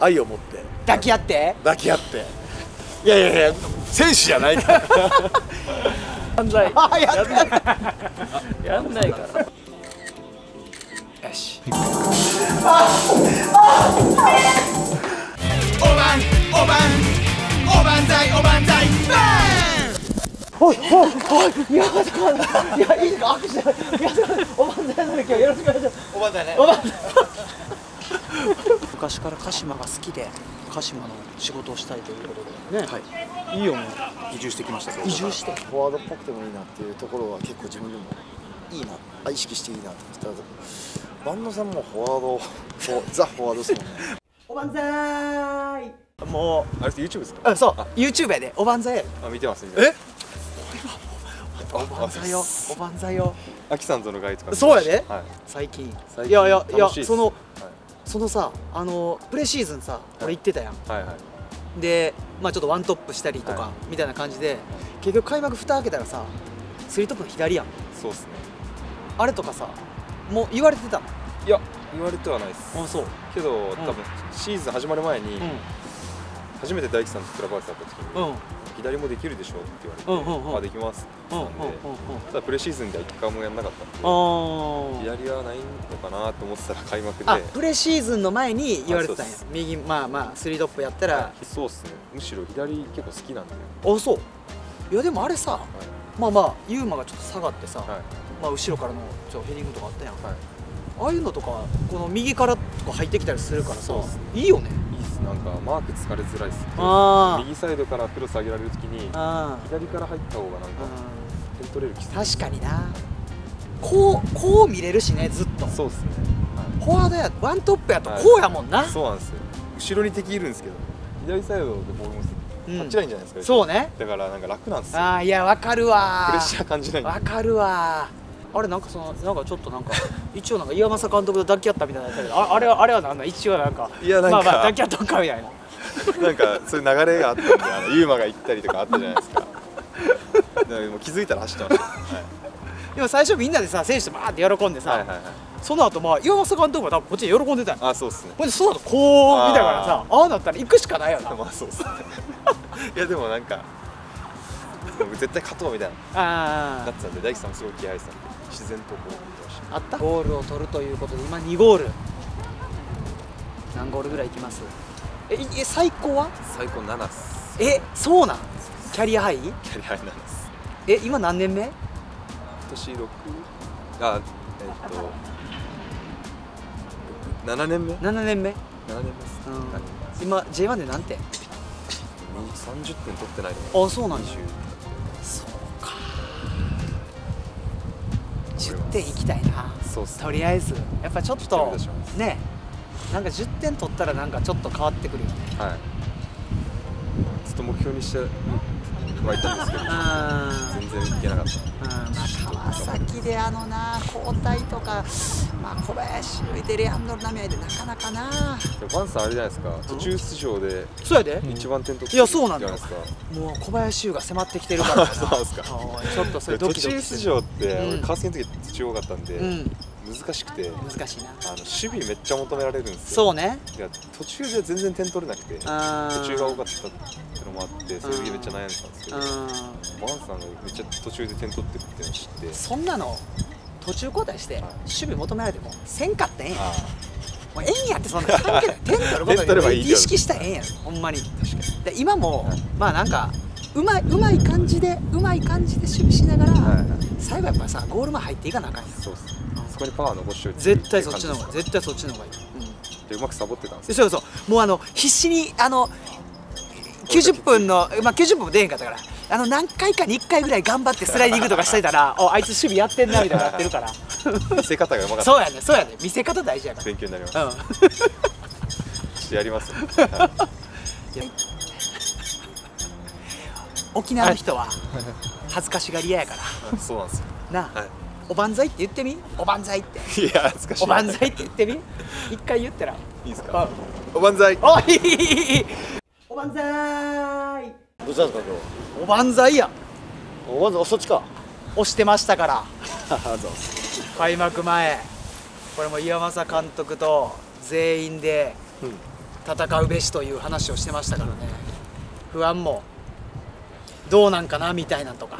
愛を持って。抱き合って？抱き合って。いやいやいや選手じゃないから。犯罪。あやった。やんない。から。よし。おばんおばんおばんざいおばんざい。バおいおいおいいやいやいいか握手。いやおばんざいの今日よろしくお願いします。おばんざいね。おばんざい 昔から鹿島が好きで鹿島の仕事をしたいということでね。はい。いい。よもう移住してきました移住して。フォワードっぽくてもいいなっていうところは結構自分でもいいな。あ意識していいなと思ってたら万野さんもフォワードザ・フォワードですもんね。おばんざい。もあれ YouTube ですか？ううんそう。YouTube やで。おばんざいあ見てます見てます。おばんざいよ。おばんざいよ。アキさんとのガイとかそうやで。はい。最近。最近。いやいやいやそのはいそのさあのプレシーズンさ俺行ってたやん。はいはい。でまあちょっとワントップしたりとか、はいみたいな感じで結局開幕蓋開けたらさスリートップの左やん。そうっすね。あれとかさもう言われてたの？いや言われてはないです。あそう。けど多分シーズン始まる前にう初めて大樹さんとクラブハウスやった時にんうん左もできるでしょって言われてうんうんうん。あできますって言ってたんでただプレシーズンでは一回もやんなかったんで左はないのかなと思ってたら開幕であプレシーズンの前に言われてたんや。右まあまあスリートップやったら。そうっすね。むしろ左結構好きなんで。あそう。いやでもあれさまあまあユーマがちょっと下がってさ、はい。まあ後ろからのちょっとヘディングとかあったやん。はいああいうのとかこの右からとか入ってきたりするからさいいよね。いいっす。なんかマーク疲れづらいっすあー右サイドからクロス上げられる時にあ左から入った方がなんかあ点取れる気確かにな。こうこう見れるしねずっと。そうっすね。フォワードやワントップやとはい。こうやもんな、そうなんですよ。後ろに敵いるんですけど左サイドでボールもうん。タッチラインじゃないですかそうね。だからなんか楽なんですよ。ああいやわかるわプレッシャー感じないわかるわあれなんかそのなんかちょっとなんか 一応なんか岩政監督と抱き合ったみたいなああれはあれはなんだ一応なんかいやなんかまあまあ抱き合っとくかみたいな。なんかそういう流れがあったんであのユーマが行ったりとかあったじゃないですか。だからもう気づいたら走ってました、はい。でも最初みんなでさ選手とバーって喜んでさ、はいはいはい。その後まあ岩政監督も多分こっちで喜んでたあそうっすね。ほんでその後こう見たからさああなったら行くしかないよな。まあそうっすね。いやでもなんか絶対勝とうみたいな。あなってたんで大樹さんもすごい気合いしてたんで自然とこうあった。ゴールを取るということで今2ゴール。何ゴールぐらいいきます？えいえ最高は？最高7っす。えそうなん？キャリアハイ？キャリア7っす。え今何年目？今年6あえっと。7年目？7 7年目。年目っす、うん。はい。今 J1 で何点？30点取ってないのあそうなんだ20そ10点いきたいな。そうっすとりあえずやっぱちょっ10点とねなんか10点取ったらなんかちょっと変わってくるよね。はい。ずっと目標にしてはいたんですけどうん全然いけなかった。うんまあ、川崎であのな交代とか、まあ、小林浮いてレアンドロナミアでなかなかな。バンさんあれじゃないですか。途中出場でそうやで、一番点取っていやそうなんだ。よじゃないですか。もう小林優が迫ってきてるからな。そうなんですか。ちょっとそれド途キドキする。中出場って川崎の時途中多かったんでうん。難しくて難しいな。あの守備めっちゃ求められるんですよ。そうね。いや途中で全然点取れなくて途中が多かったってのもあってそういう時めっちゃ悩んでたんですけどバンうんさんがめっちゃ途中で点取ってるっていうのを知って。そんなの？途中交代して守備求められてもせんかってええんや。あもうええんやってそんな関係ない。点取ること点取ればいいに意識したらええんやほんまに。あ確かにで今も、はい。まあなんかうまいうまい感じでうまい感じで守備しながら、最後やっぱさゴール前入っていかなあかんやん。そうっす。ねそこにパワー残して。絶対そっちの方が絶対そっちの方がいい、うん。でうまくサボってたんですでそうそうもうあの必死にあの 90分のまあ90分も出へんかったからあの何回かに1回ぐらい頑張ってスライディングとかしてたら おあいつ守備やってんなみたいになってるから。見せ方がうまかった。そうやねそうやね見せ方大事やか勉強になりますらうん。ちょやります。よはい沖縄の人は恥ずかしがり屋やから。あそうなんですよ。なあ、はい。おばんざいって言ってみ？おばんざいって。いや恥ずかしい。おばんざいって言ってみ？一回言ったら。いいですか？おばんざい。おいおばんざいどうしたんですかおばんざいや。今日おまずそっちか。押してましたから。開幕前これも岩政監督と全員で戦うべしという話をしてましたからね。不安もどうなんかなみたいなんとか。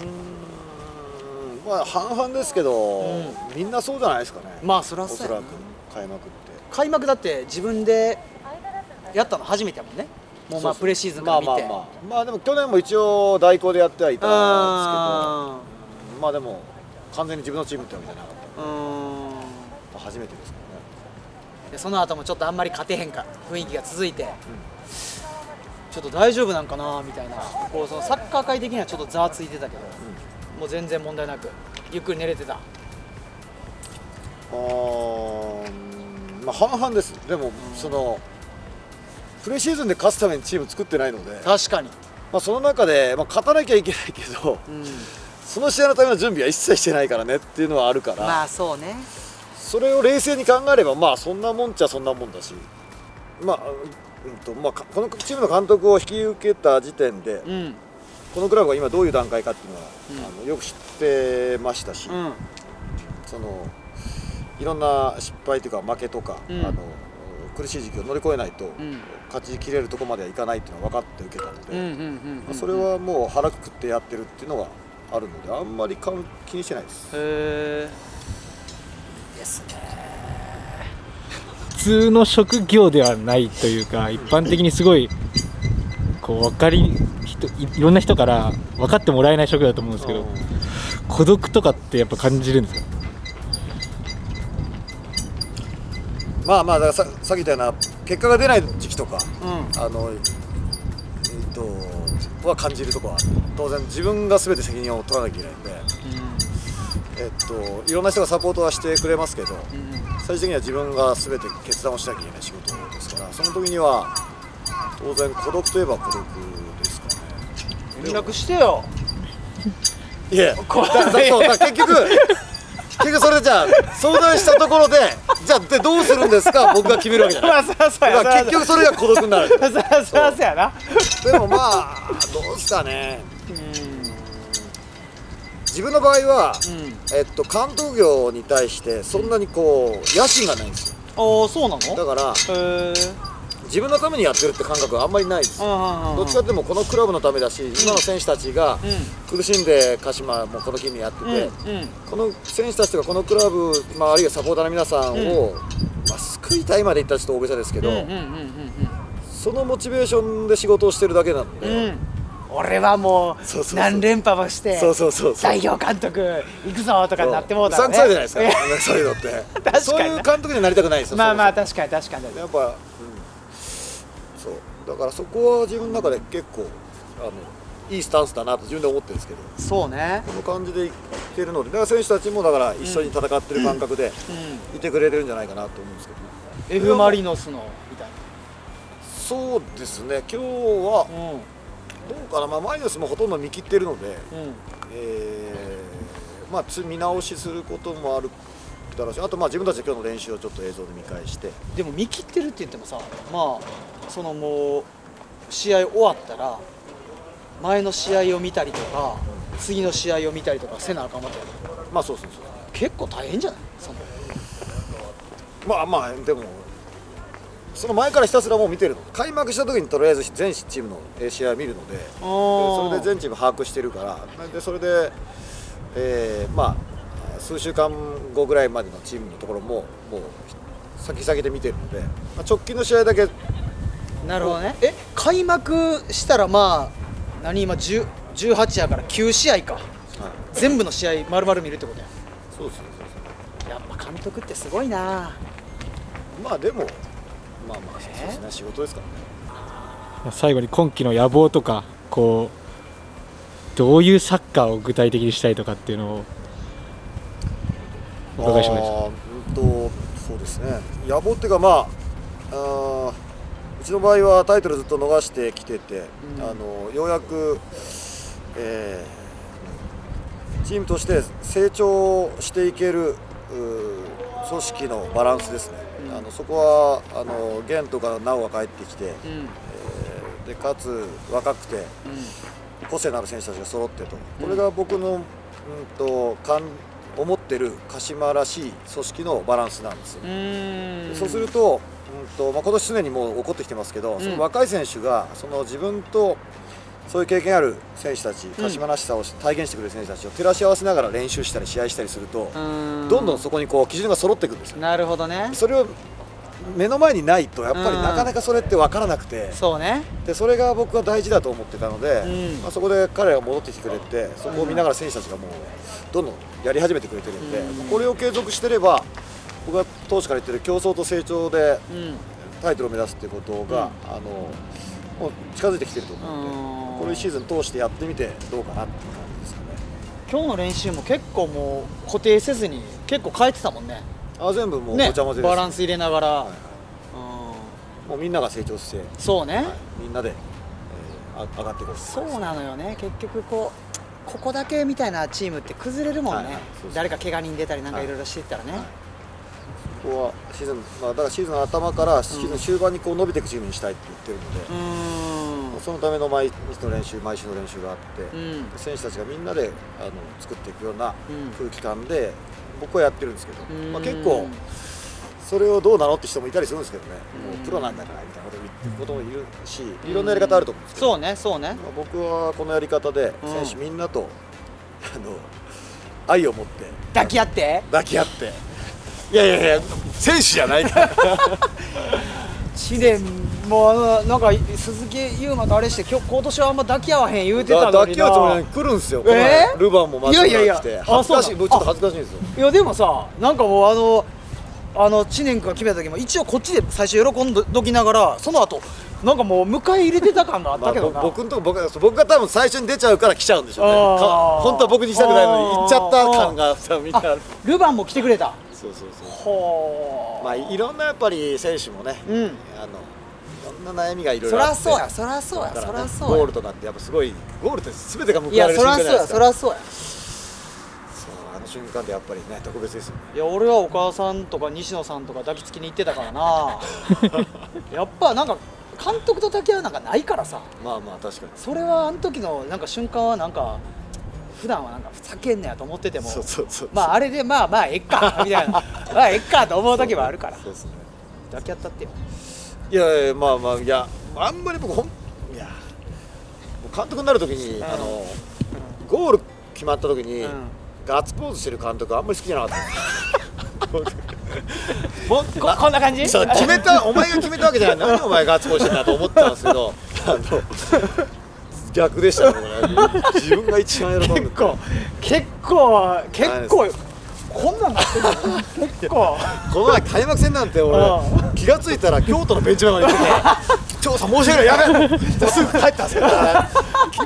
うん。まあ半々ですけど、うん。みんなそうじゃないですかね。まあそらおそらくそうやな開幕って。開幕だって自分でやったの初めてやもんねもうまあプレシーズンから見て。まあまあまあ。まあでも去年も一応代行でやってはいたんですけど。あまあでも完全に自分のチームってわけじゃなかっーうん。た初めてですからね。でその後もちょっとあんまり勝てへんか雰囲気が続いて、ちょっと大丈夫なんかなみたいな。こうそのサッカー界的にはちょっとざわついてたけど、もう全然問題なくゆっくり寝れてた。あーまあ半々です。でも、そのプレシーズンで勝つためにチーム作ってないので、確かに、まあ、その中で、まあ、勝たなきゃいけないけどうん、その試合のための準備は一切してないからねっていうのはあるから、まあそうね。それを冷静に考えればまあそんなもんっちゃそんなもんだしまあ,、うんとまあ、かこのチームの監督を引き受けた時点で、うん。このクラブが今どういう段階かっていうのは、うん。あのよく知ってましたし、うん。そのいろんな失敗というか負けとか、うん。あの苦しい時期を乗り越えないと、うん。勝ちきれるところまではいかないっていうのは分かって受けたので、それはもう腹くくってやってるっていうのがあるのであんまり気にしてないです。へえですね。普通の職業ではないというか一般的にすごいこう分かり人いいろんな人から分かってもらえない職業だと思うんですけど孤独とかってやっぱ感じるんですか？まあまあだからささっき言ったような結果が出ない時期とかうん。あのえっとは感じるところは当然自分が全て責任を取らなきゃいけないんで、えっと、いろんな人がサポートはしてくれますけど最終的には自分が全て決断をしなきゃいけない仕事ですからその時には当然孤独といえば孤独ですかね。連絡してよ。い。や結局結局それでじゃあ相談したところでじゃあでどうするんですか？僕が決めるわけじゃない。まあそりゃそうやだから結局それが孤独になる。そりゃそりゃそうやな。でもまあどうすかね。自分の場合は、うん。えっと、監督業に対してそんなにこう野心がないんですよ。ああそうなの？だから自分のためにやってるって感覚はあんまりないです。どどっちかっていうとこのクラブのためだし今の選手たちがう苦しんで鹿島もこの金にやってて、この選手たちとかこのクラブ、まあ、あるいはサポーターの皆さんを、まあ、救いたいまで言ったらちょっと大げさですけど、そのモチベーションで仕事をしてるだけなので、うん。うん俺はもそう何連覇もして代表監督行くぞとかなってもうたらね。う。さんくさいじゃないですか。そういうのって。そういう監督にはなりたくないですよまあまあ確かに確かに。やっぱ、だからそこは自分の中で結構あのいいスタンスだなと自分で思ってるんですけど。そうね。この感じでいってるのでだから選手たちもだから一緒に戦ってる感覚でういてくれてるんじゃないかなと思うんですけど、ん F・ マリノスのみたいそうですね。今日はなうん。どうかな、まあ、マイナスもほとんど見切ってるので、うん。えーまあ、つ見直しすることもあるだろうしあとまあ自分たちで今日の練習をちょっと映像で見返して。でも見切ってるって言ってもさまあそのもう試合終わったら前の試合を見たりとか次の試合を見たりとかせなあかんわけやろまあそうそうそう。結構大変じゃない？その。まあまあでもその前からひたすらもう見てるの。開幕した時にとりあえず全チームのえー試合を見るのででそれで全チーム把握してるからでそれで、えーまあ数週間後ぐらいまでのチームのところももう先々で見てるので、まあ、直近の試合だけなるほどね。え開幕したらまあ何今10 18やから9試合か。全部の試合丸々見るってことや。そうですよやっぱ監督ってすごいな。まあでもまあまあそうですね仕事ですからね。まあ最後に今季の野望とかこうどういうサッカーを具体的にしたいとかっていうのをお伺いしました。あーうんとそうですね。野望っていうかまああーうちの場合はタイトルずっと逃してきてて、うん。あのようやく、えーチームとして成長していける組織のバランスですね、うん。あのそこはあのゲンとかナオが帰ってきて、うん。えーでかつ若くて個性のある選手たちが揃ってと、これが僕の、うん、とかん思ってる鹿島らしい組織のバランスなんですよ、うん。そうすると、とまあ、今年常にもう起こってきてますけど、ん。その若い選手がその自分とそういう経験ある選手たち、鹿島らしさを体現してくれる選手たちを照らし合わせながら練習したり試合したりすると、うん。どんどんそこにこう基準が揃っていくんですよ。なるほどね。それを目の前にないとやっぱりうん。なかなかそれって分からなくて、そうね。でそれが僕は大事だと思ってたので、うん。まあ、そこで彼が戻ってきてくれてそこを見ながら選手たちがもうどんどんやり始めてくれてるんで、うん。これを継続してれば僕が当初から言ってる競争と成長でうん。タイトルを目指すっていうことが、あのもう近づいてきてると思うんで、うんこれシーズン通してやってみてどうかなっていう感じですかね。今日の練習も結構もう固定せずに結構変えてたもんね。あ全部もうごねちゃ混ぜです、バランス入れながら、はいはい。うん。もうみんなが成長して、そうね、はい。みんなで、えーあ上がっていこうそうなのよね。結局こうここだけみたいなチームって崩れるもんね、はいはい。誰か怪我人出たりなんかいろいろしていったらね、はいここはシーズン、まあ、だからシーズン頭からシーズン終盤にこう伸びていくチームにしたいって言ってるので、そのための毎日の練習毎週の練習があって、うん。選手たちがみんなであの作っていくようなうん。空気感で僕はやってるんですけど、うん。まあ、結構それをどうなのって人もいたりするんですけどね、うんもうプロなんだからみたいなことを言ってることもいるし、いろんなやり方あると思うんですけど、そうねそうね。まあ、僕はこのやり方でうん。選手みんなと、あの愛を持って抱き合って？抱き合っていやいやいや選手じゃないから。試練もうあのなんか鈴木優馬とあれして今日今年はあんま抱き合わへん言うてたの抱にな。き合うつも来るんですよ、え？ールバンも松村いやいやいやが来てあ恥ずかしいそうちょっと恥ずかしいんですよ。いやでもさなんかもうあのあの知念君が決めた時も一応こっちで最初喜んどきながらその後なんかもう迎え入れてた感があっまあ、たけど僕のとこ僕が僕が多分最初に出ちゃうから来ちゃうんでしょうね。本当は僕にしたくないのに行っちゃった感が多分みんなルヴァンも来てくれたそうそうそう。ほまあいろんなやっぱり選手もね、うん。あのいろんな悩みがいろいそろあってらそうやそらそうやそらそうや。ゴールとかってやっぱすごいゴールって全てが報いやわれるそらそうや瞬間じゃないですか。そらそうや。そうあの瞬間ってやっぱりね特別ですよね。いや俺はお母さんとか西野さんとか抱きつきに行ってたからな。やっぱなんか監督と抱き合うなんかないからさ。まあまあ確かに。それはあの時のなんか瞬間はなんか普段はなんかふざけんなやと思っててもそうそうそうまああれでまあまあえっか みたいな。まあえっかと思う時はあるから。そうですね抱き合ったってよいやいやまあまあいやあんまり僕ほんいや監督になる時に、ん。あのゴール決まった時に、うん。ガッツポーズしてる監督あんまり好きじゃなかった。ここんな感じ？さ決めたお前が決めたわけじゃない。何でお前ガッツポーズしてんだと思ってたんですけどあの逆でしたね自分が一番喜んで結構結構結構こんなんなってるの結構。この前開幕戦なんて俺う気がついたら京都のベンチ前まで行ってて「長さん申し訳ないやべえ!」すぐ帰ったんですよ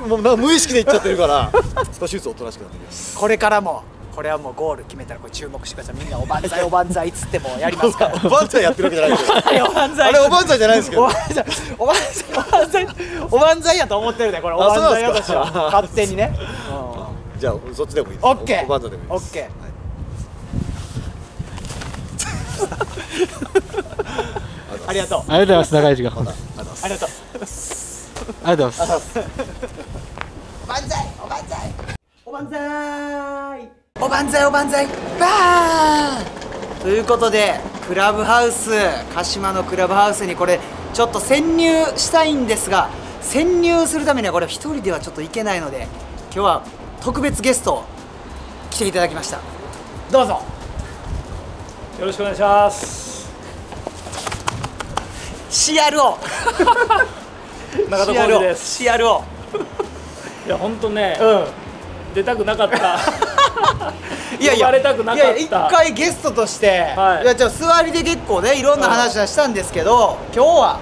もうなんか無意識で行っちゃってるから少しずつおとなしくなってきます。これからもこれはもうゴール決めたらこれ注目してください。みんなおばんざいおばんざいっつってもやりますから。おばんざいやってるわけじゃないですけどおばんざい。あれおばんざいじゃないですけど。おばんざいおばんざいおばんざいおばんざいやと思ってるねこれ。おばんざい私は。勝手にね。じゃあそっちでもいいです。オッケー。おばんざいでもいいです。オッケー。はい。ありがとう。ありがとうございます。長い時間ありがとう。ありがとうございます。おばんざいおばんざい。おばんざいおばんざいおばんざい。バーン。ということでクラブハウス鹿島のクラブハウスにこれちょっと潜入したいんですが潜入するためにはこれ一人ではちょっといけないので今日は特別ゲスト来ていただきました。どうぞ。よろしくお願いします。CRO 中田浩二です。CRO いや本当ね、うん。出たくなかった。いやいや一回ゲストとして、はい。い、やじゃあ座りで結構ねいろんな話はしたんですけど、今日は、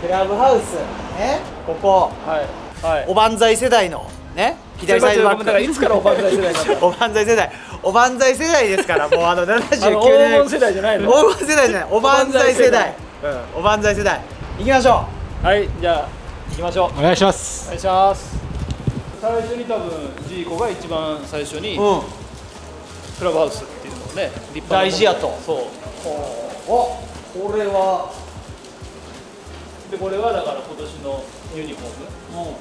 クラブハウスねここ。はい。はい。おばんざい世代のね左サイドバッごめんだからいつからおばんざい世代 おばんざい世代。おばんざい世代ですからもうあの79あの年黄金世代じゃないの？黄金世代じゃない。おばんざい世代。うん。おばんざい世代。行きましょはいじゃあ行きましょう。お願いします。お願いします。最初に多分ジーコが一番最初にううん。クラブハウスっていうのをね立派な大事やと。そう。おこれは。でこれはだから今年のユニフォーム。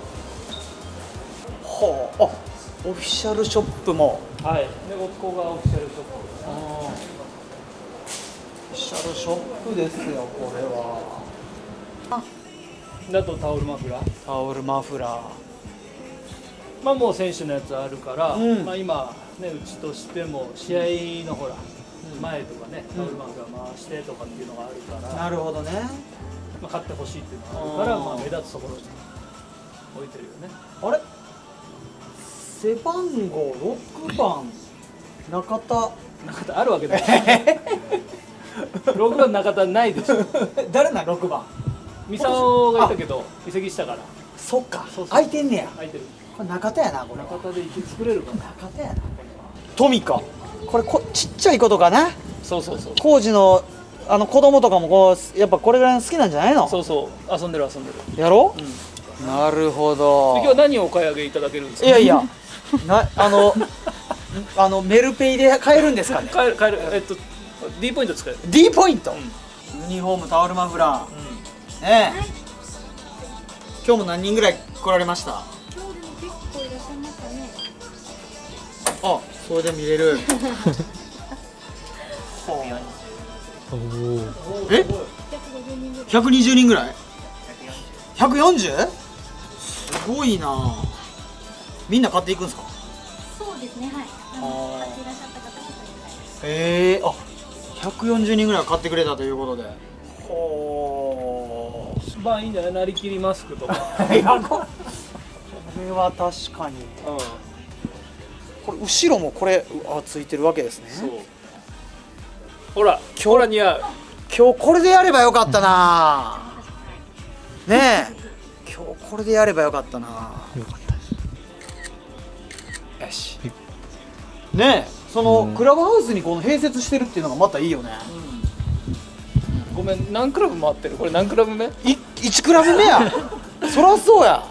はああオフィシャルショップも。はい。でここがオフィシャルショップ。よしシャルショックですよこれは。だとタオルマフラー。タオルマフラーまあもう選手のやつあるから、うん。まあ今ねうちとしても試合のほら、前とかねタオルマフラー回してとかっていうのがあるから、なるほどね。まあ、買ってほしいっていうのがあるからまあ目立つところに置いてるよね。あれ？背番号6番中田。中田あるわけない6番中田ないでしょ。誰な6番？三沢がいたけど移籍したから。そっか。空いてんねや。空いてるこれ中田やなこれ中田で作れるかな中田やなこれは。トミカ。これこちっちゃい子とかな？そうそうそう。工事のあの子供とかもこうやっぱこれぐらいの好きなんじゃないの？そうそう。遊んでる遊んでる。やろう？ん。なるほど。今日は何をお買い上げいただけるんですか？いやいや。なあの あのメルペイで買えるんですかね？買える買える。えっと D ポイント使える。D ポイント、ん。ユニフォームタオルマフラー。ねえ。今日も何人ぐらい来られました？あそれで見れる。え？150人ぐらい？120人ぐらい 140? すごいな。みんな買っていくんですか？そうですね、はい。買っていらっしゃった方々いらっしゃいます。へえあ140人ぐらい買ってくれたということで。ほーまあいいんじゃないなりきりマスクとか。いやこれは確かに。うんこれ後ろもこれあついてるわけですね。そう。ほら今日似合う。今日これでやればよかったな。ねえ。今日これでやればよかったな。よかったです。よし。ねえそのクラブハウスにこの併設してるっていうのがまたいいよね。ごめん何クラブ回ってる？これ何クラブ目？い1クラブ目や。そらそうや。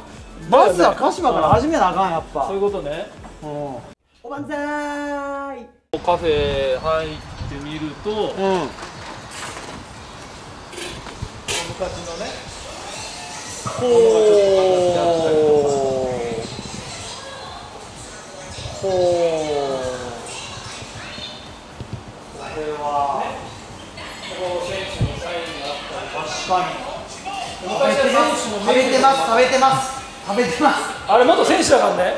まずは鹿島から始めなあかんやっぱ。そういうことね。うんおばんざーい。カフェ入ってみるとうん。昔のねほー。ほー。これはここ選手のサインがあったり確かに。食べてます。食べてます。食べてます。あれ元選手だからね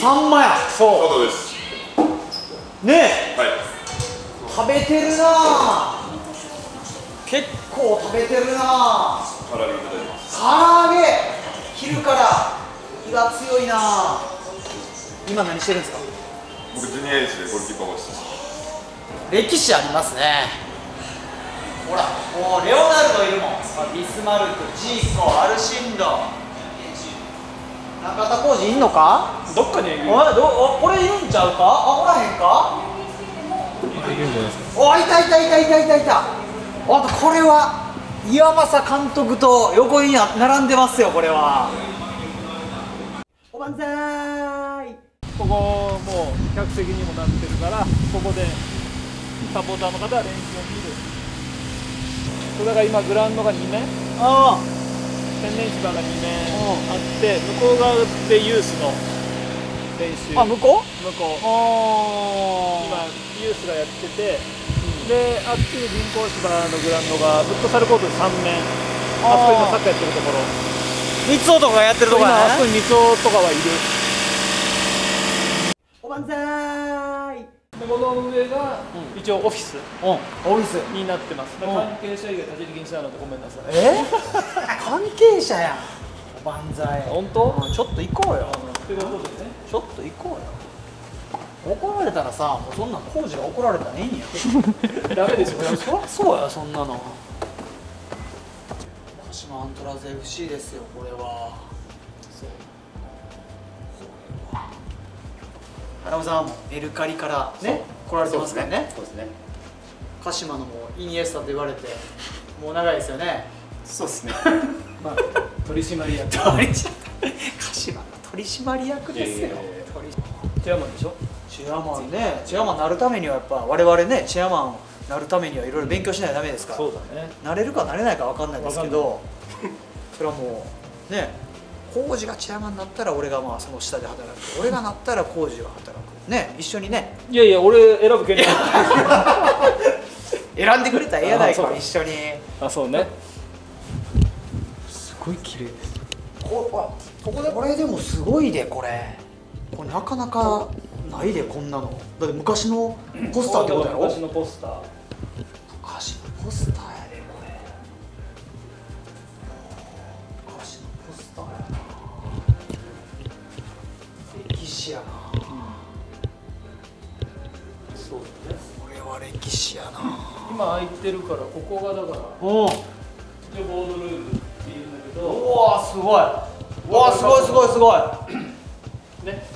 サンマや。そう。そうです。ねえ。はい。食べてるなあ。結構食べてるなあ。唐揚げいただきます。唐揚げ。昼から火が強いなあ。今何してるんですか？僕ジュニアエースでゴールキーパーをしてます。歴史ありますね。ほらもうレオナルドいるもん。ビスマルクジーコアルシンド中田浩二いんのか？どっかにはいるおいどおこれいるんちゃうか？あおらへんか？いるんじゃないですかおいたいたいたいたいたいた。あとこれは岩政監督と横にな並んでますよこれは。おばんざーい。ここもう客席にもなってるからここでサポーターの方は練習を見る。そうだから今グラウンドが2面。あ天然芝が2面あって向こう側でユースの練習。あ向こう？向こう。あ今ユースがやってて、であっちに人工芝のグラウンドがフットサルコートで3面。あそこ今サッカーやってるところ。三つ男がやってるとこ今あやねそこに三つとかはいる。おばんざーいでこの上が一応オフィス。うん。オフィス。になってます、だから関係者以外立ち入り禁止なのでごめんなさい。え？関係者や。んおばんざい本当？うんちょっと行こうよ。ということでね。ちょっと行こうよ。怒られたらさもうそんなん工事が怒られたらええんや。ダメですよ そりゃそうやそんなの。鹿島アントラーズ FC ですよこれは花尾さんもメルカリからね来られてますからね。そうですね。鹿島のもうイニエスタと言われてもう長いですよね。そうですね。まあ 取締役。鹿島の取締役ですよ、チェアマンでしょチェアマンね。チェアマンなるためにはやっぱ我々ねチェアマンなるためにはいろいろ勉強しないとダメですから、そうだね。なれるかなれないか分かんないですけどそれはもうね工事がチェアマンになったら俺がまあその下で働く。俺がなったら工事が働く。ね一緒にね。いやいや俺選ぶ権利。な い選んでくれたらええやないあそう。か一緒に。あそうね。すごい綺麗。ですこあここで？これでもすごいでこれ。これなかなかないでこんなの。だって昔のポスターってことやろ？昔のポスター。昔のポスター？史やな。そうだね。これは歴史やな。今空いてるからここがだから。おお一応ボードルームっていうんだけど。うわすごい。うわすごいすごいすごい。ね。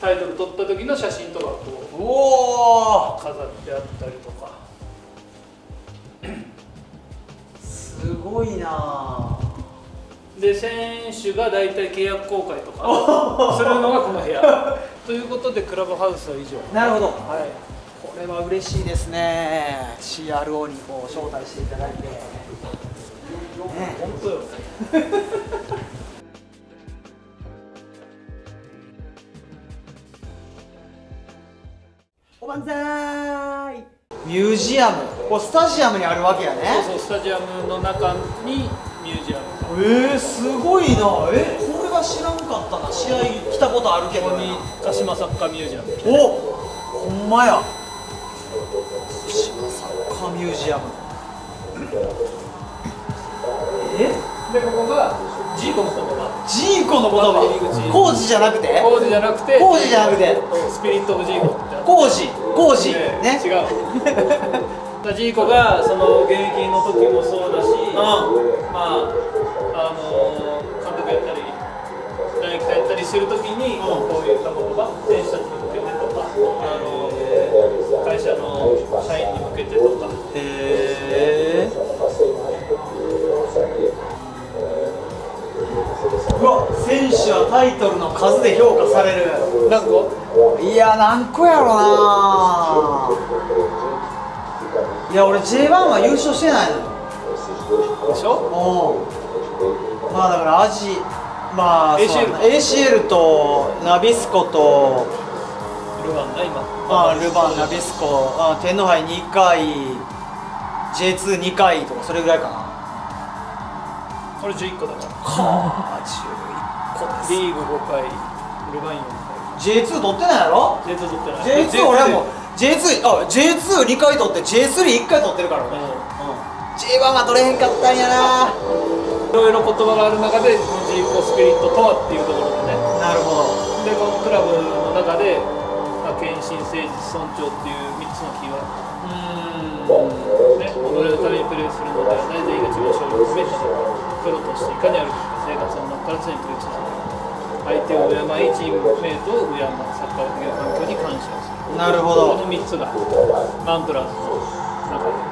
タイトル取った時の写真とかこうおお飾ってあったりとか。すごいなで選手が大体契約更改とかするのがこの部屋。ということでクラブハウスは以上。なるほど。はい。これは嬉しいですね。CRO にこう招待していただいて、ね、本当よ。おばんざーい。ミュージアム。こうスタジアムにあるわけやね。そうそうスタジアムの中にミュージアムえー、すごいな。えこれは知らんかったな。試合来たことあるけどここに鹿島サッカーミュージアム。おほんまや。島サッカーミュージアム。え？でここがジーコの言葉。ジーコの言葉。工事じゃなくて？工事じゃなくて工事じゃなくて？スピリット・オブ・ジーコって工事工事ね違う。だジーコがその現役の時もそうだし、まああの監督やったりダイレクターやったりする時に、こういった言葉選手たちに向けてとか、あの会社の社員に向けてとか。へえうわ選手はタイトルの数で評価される。何個いや何個やろないや俺 J1 は優勝してないのよでしょ？うん。まあだからアジまあ ACL ACL とナビスコとルワンだ今。まあルヴァンナビスコ。あ天皇杯2回 J22 回とかそれぐらいかな。これ11個だから。はあ11個です。リーグ5回ルヴァン4 J2 取ってないやろ？回 J2 取ってない。J2 俺はもう J2 あ J22 回取って J31 回取ってるから俺、うん J1 は取れへんかったんやな。いろいろ言葉がある中でこのジーコスピリットとはっていうところでね。なるほど。でこのクラブの中で、まあ、献身誠実尊重っていう3つのキーワード。ね、己のためにプレーするのではない全員が自分の勝利を含めたプロとしていかにあるか。生活の中から常にプレーし続ける相手を敬いチームメイトを敬うサッカー的な環境に感謝をする。なるほど。この3つがマントラーズの中で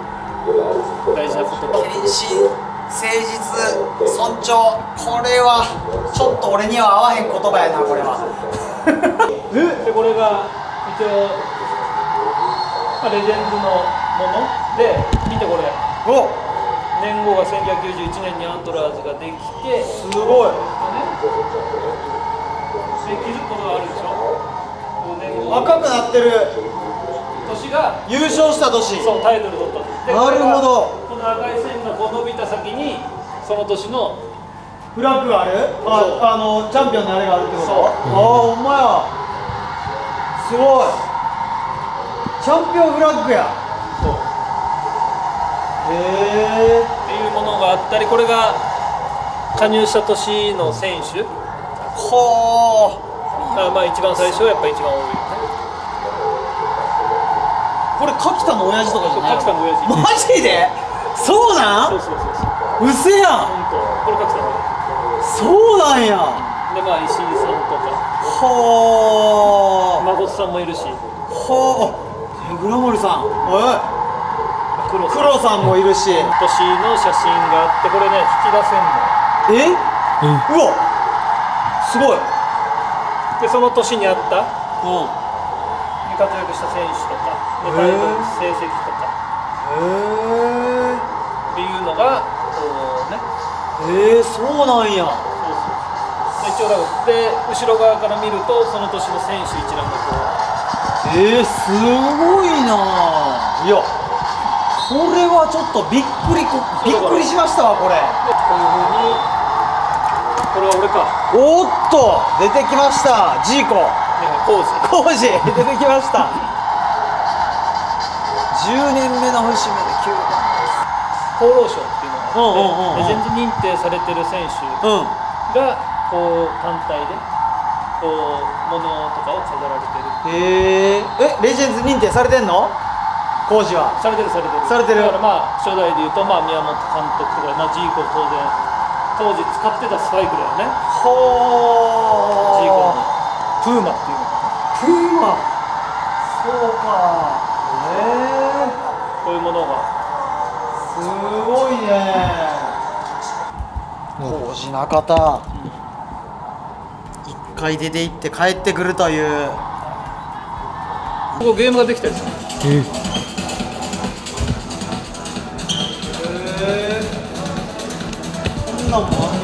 大事なこと。と献身誠実尊重。これはちょっと俺には合わへん言葉やなこれは。でこれが一応、まあ、レジェンズのもので見てこれ。お。年号が1991年にアントラーズができてすごい。で気づくことがあるでしょ。年号。赤くなってる。年が。優勝した年。そうタイトル取ったでなるほど。この赤い線がこう伸びた先にその年のフラッグがある？ああのチャンピオンのあれがあるってこと？そう。ああほんまやすごい。チャンピオンフラッグや。そう。へえ。っていうものがあったりこれが加入した年の選手。ほがまあ一番最初はやっぱ一番多いこれ柿田の親父とかじゃない柿田の親父。マジで？そうなそうんそうそうそう。うせやん。本当これ柿田の親そうなんや。父でまあ石井さんとか。ほー誠さんもいるし。ほーグラモリさん。お黒さん。い黒さんもいるし。年の写真があってこれね引き出せんのえ？うわ。すごい。でその年にあった。うん。活躍した選手とかでへータイトル成績とか。へっていうのがこうね。ええー、そうなんや。そうそうで一応だからで後ろ側から見るとその年の選手一覧がこえー、すごいな。いや。これはちょっとびっくりこびっくりしましたわこれ。こういうふうにこれは俺か。おっと出てきました。ジーコ。工事工事出てきました10年目の節目で9番厚労省っていうのがあって、レジェンド認定されてる選手うんがこう単体でこう物とかを飾られてるへええレジェンズ認定されてんの工事はされてるされてるされてるだからまあ初代でいうと、まあ、宮本監督とか、まあ、ジーコ当然当時使ってたスパイクだよね。ほジーコの。ープーマ。っていうのプーマ。そうかへえこういうものが。すごいね。工事中田。一回出て行って帰ってくるという。ここゲームができたりするえこんなんもあんねや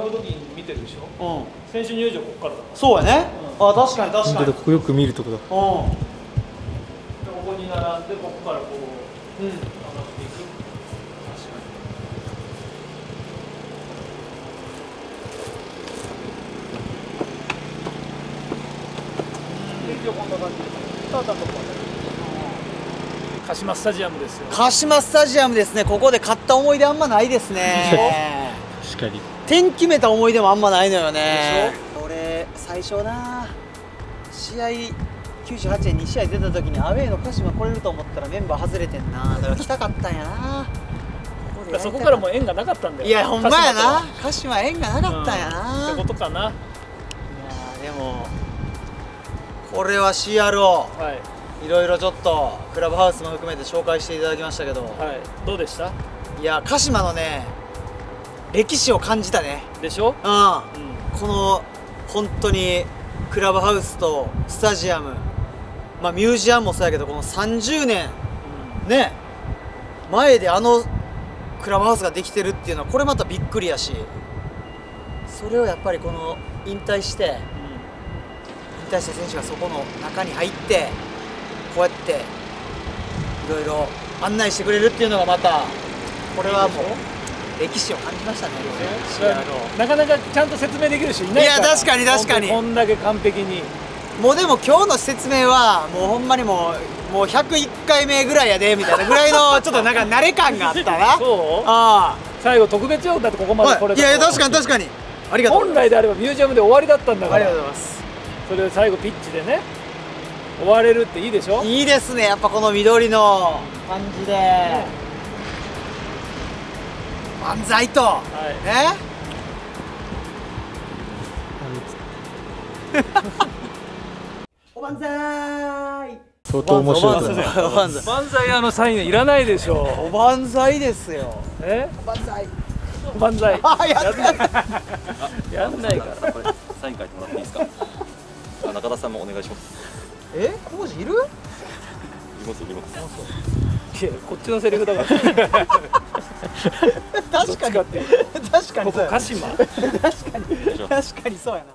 並ぶ時に見てるでしょ？うん。選手入場ここからだそうやね、あ確かに確かに。ここよく見るとこだ。うでここに並んでここからこうん。うん。上がっていく一応こんな感じで。スターターのとこまで鹿島スタジアムですよ。鹿島スタジアムですね。ここで勝った思い出あんまないですね。確かに点決めた思い出もあんまないのよね。俺最初な試合98年2試合出た時にアウェーの鹿島来れると思ったらメンバー外れてんな。だから来たかったんやな。そこからもう縁がなかったんだよ。いやほんまやな。鹿島縁がなかったんやな、うん。ってことかな。いやーでもこれは CRO はい。いろいろちょっとクラブハウスも含めて紹介していただきましたけど、はい。どうでした？いや鹿島のね歴史を感じたね。でしょ？うん。うん。この本当にクラブハウスとスタジアム。まあミュージアムもそうやけどこの30年。ね。前であのクラブハウスができてるっていうのはこれまたびっくりやし。それをやっぱりこの引退して引退した選手がそこの中に入ってこうやっていろいろ案内してくれるっていうのがまたこれはもう歴史を感じましたねなかなかちゃんと説明できる人いないから。いや確かに確かに。こんだけ完璧に。もうでも今日の説明はもうほんまにもうもう101回目ぐらいやでみたいなぐらいのちょっとなんか慣れ感があったな。そう？あ最後特別よだってここあまでこれはいいやいや確かに確かに。ありがとう本来であればミュージアムで終わりだったんだかありがらとうございます。それで最後ピッチでね終われるっていいでしょ？いいですね。やっぱこの緑の感じで万歳と。はい。ねおばんざーい。相当面白い。おばんざい。漫才屋のサインいらないでしょおばんざいですよ。え？おばんざい。漫才あやったやんない。から。これサイン書いてもらっていいですか？あ中田さんもお願いします。え？工事いる？いますいます。いこっちのセリフだから。確かに。確かにそうや確かにそうやな。